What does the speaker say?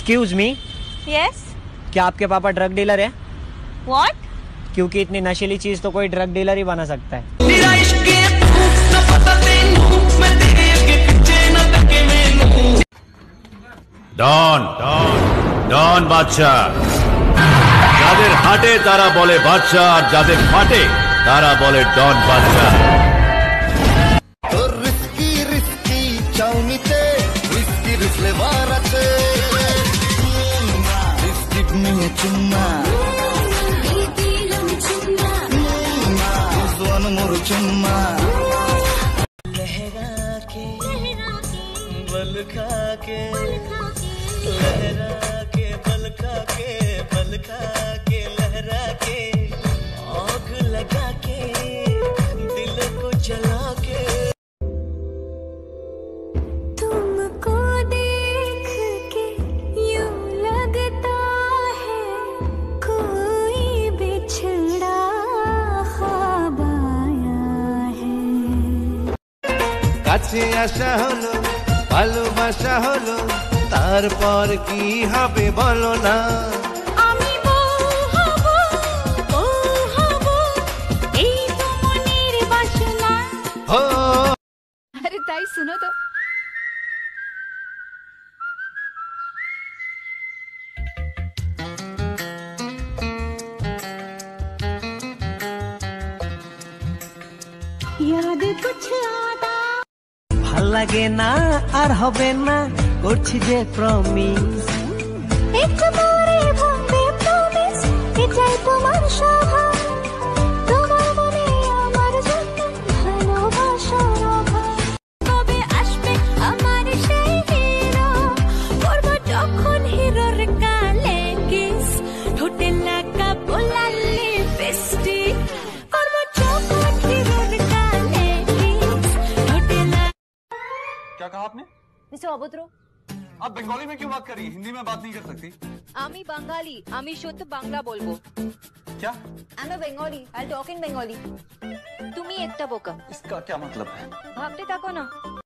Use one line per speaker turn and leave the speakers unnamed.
Excuse me
yes
क्या आपके पापा ड्रग डीलर है
व्हाट
क्योंकि इतनी नशीली चीज तो कोई ड्रग डीलर ही बना सकता है
ডন ডন বাদশা যাদের হাটে তারা বলে বাদশা আর যাদের ফাটে তারা বলে ডন বাদশা
তোর রিস্কি রিস্কি চাউনিতে রিস্কির ফ্লেভার আছে चुम्मा। लहरा के बलखा के। लहरा
के बलखा के बलखा के लहरा के। आग लगा के दिल को जला के।
কাছে আসা হলো ভালোবাসা হলো তারপর কি হবে বলো না
আমি বউ হব বউ হব এই তো মনের বাসনা
হো
আরে তাই শুনো তো याद कुछ आता
লাগে না আর হবে না। করছি যে প্রমিস
একবারে ভাঙবে প্রমিস এটাই তোমার
से अबुत
आप बंगाली में क्यों बात कर रही है? हिंदी में बात नहीं कर सकती।
आमी बंगाली आमी शुद्ध बांग्ला बोलबो।
क्या?
I am Bengali I talk in Bengali तुम्ही एकटा बोका।
इसका क्या मतलब है?
भागते ताको ना।